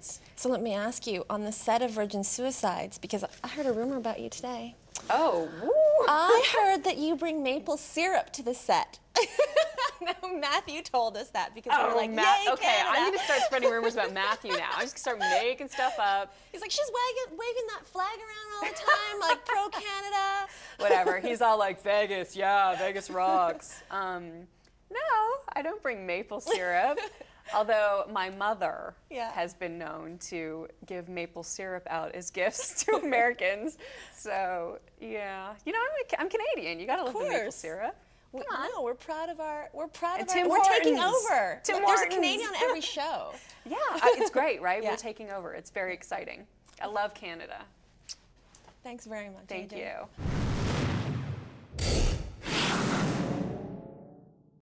So let me ask you, on the set of Virgin Suicides, because I heard a rumor about you today. Oh, woo. I heard that you bring maple syrup to the set. no, Matthew told us that because we Oh, were like, Ma- Yay, okay, Canada. I need to start spreading rumors about Matthew now. I'm just gonna start making stuff up. He's like, she's waving, waving that flag around all the time, like pro Canada. Whatever. He's all like Vegas, yeah, Vegas rocks. Um, no, I don't bring maple syrup. Although my mother Yeah. has been known to give maple syrup out as gifts to Americans. So yeah, you know I'm, a, I'm Canadian. You gotta love the maple syrup. We, no, we're proud of our. We're proud of our. Tim we're taking over. Tim Look, there's a Hortons. Canadian on every show. Yeah, it's great, right? Yeah. We're taking over. It's very exciting. I love Canada. Thanks very much. Thank AJ. you.